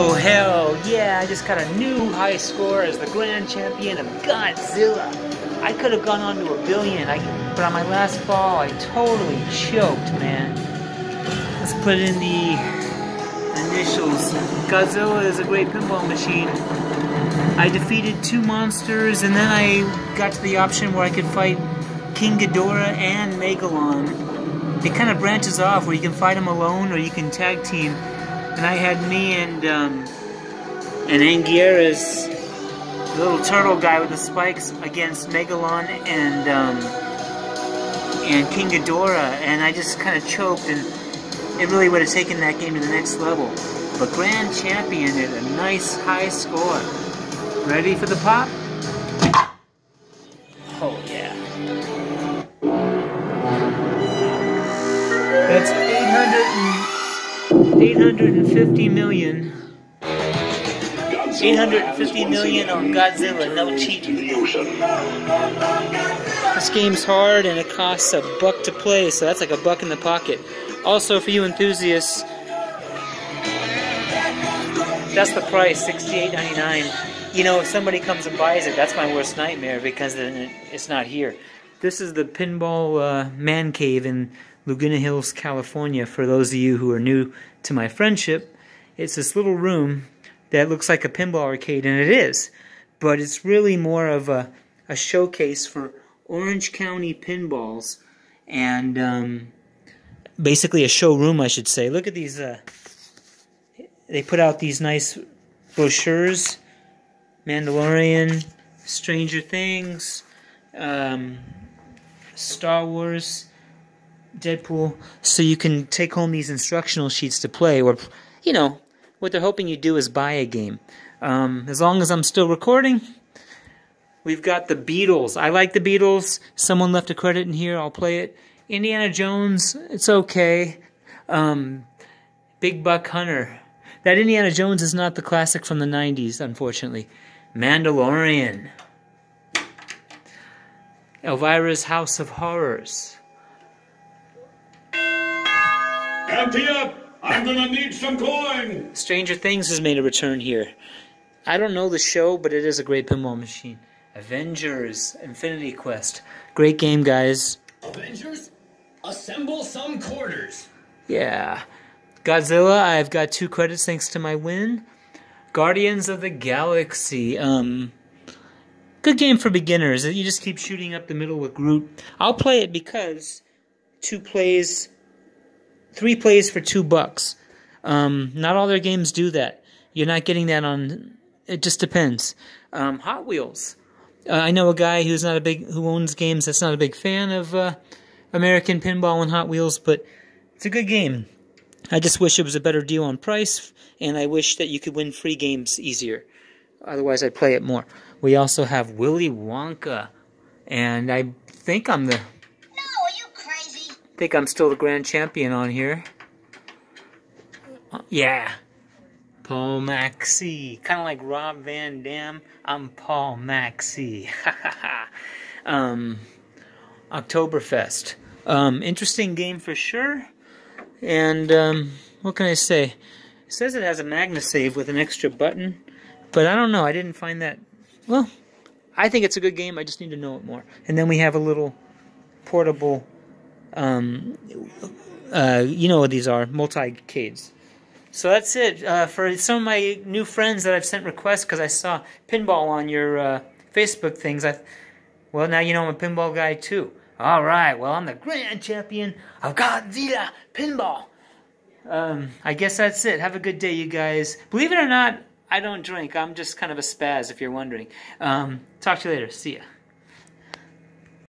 Oh hell yeah, I just got a new high score as the grand champion of Godzilla. I could have gone on to a billion, I, but on my last ball I totally choked, man. Let's put in the initials. Godzilla is a great pinball machine. I defeated two monsters and then I got to the option where I could fight King Ghidorah and Megalon. It kind of branches off where you can fight them alone or you can tag team. And I had me and um, and Anguirus, the little turtle guy with the spikes, against Megalon and um, and King Ghidorah, and I just kind of choked, and it really would have taken that game to the next level. But Grand Champion at a nice high score. Ready for the pop? Oh yeah. That's 800 and, 850 million. 850 million on Godzilla, no cheating. This game's hard and it costs a buck to play, so that's like a buck in the pocket. Also, for you enthusiasts, that's the price, $68.99. You know, if somebody comes and buys it, that's my worst nightmare because then it's not here. This is the Pinball uh, Man Cave in Laguna Hills, California. For those of you who are new to my friendship, it's this little room that looks like a pinball arcade, and it is. But it's really more of a, a showcase for Orange County pinballs and um, basically a showroom, I should say. Look at these. Uh, they put out these nice brochures Mandalorian, Stranger Things, um, Star Wars, Deadpool. So you can take home these instructional sheets to play, or, you know, what they're hoping you do is buy a game. Um, as long as I'm still recording, we've got the Beatles. I like the Beatles. Someone left a credit in here. I'll play it. Indiana Jones, it's okay. Um, Big Buck Hunter. That Indiana Jones is not the classic from the 90s, unfortunately. Mandalorian. Elvira's House of Horrors. Empty up! I'm gonna need some coin. Stranger Things has made a return here. I don't know the show, but it is a great pinball machine. Avengers, Infinity Quest. Great game, guys. Avengers, assemble some quarters. Yeah. Godzilla, I've got two credits thanks to my win. Guardians of the Galaxy. Um, good game for beginners. You just keep shooting up the middle with Groot. I'll play it because two plays three plays for two bucks. Um, not all their games do that. You're not getting that on. It just depends. Um, Hot Wheels. Uh, I know a guy who's not a big who owns games that's not a big fan of uh, American Pinball and Hot Wheels, but it's a good game. I just wish it was a better deal on price, and I wish that you could win free games easier. Otherwise, I'd play it more. We also have Willy Wonka, and I think I'm the think I'm still the grand champion on here. Yeah. Paul Maxey. Kind of like Rob Van Dam. I'm Paul Maxey. um, Oktoberfest. Um, interesting game for sure. And um, what can I say? It says it has a magna save with an extra button. But I don't know. I didn't find that. Well, I think it's a good game. I just need to know it more. And then we have a little portable um, uh, you know what these are, multi-cades. So that's it. Uh, for some of my new friends that I've sent requests because I saw pinball on your uh, Facebook things, I, well, now you know I'm a pinball guy too. All right, well, I'm the grand champion of Godzilla Pinball. Um, I guess that's it. Have a good day, you guys. Believe it or not, I don't drink. I'm just kind of a spaz, if you're wondering. Um, talk to you later. See ya.